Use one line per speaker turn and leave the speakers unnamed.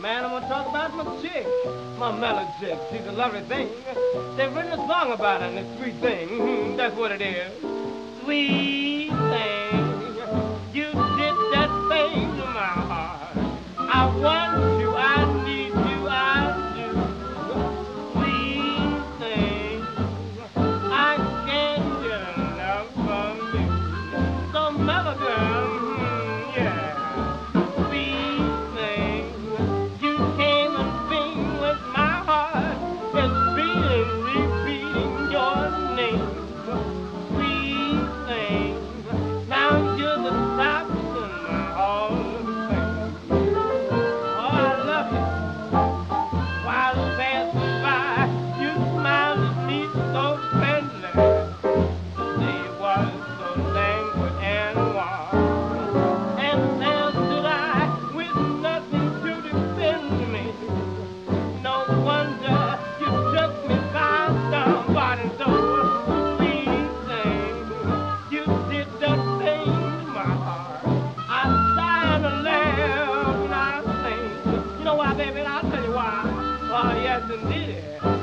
Man, I'm gonna talk about my chick, my mellow chick. She's a lovely thing. They've written a song about her, and it's sweet thing. Mhm, That's what it is. Sweet thing, you did that thing to my heart. I want you, I need you, I do. Sweet thing, I can't get enough of you. So mellow girl, name. Yes, indeed.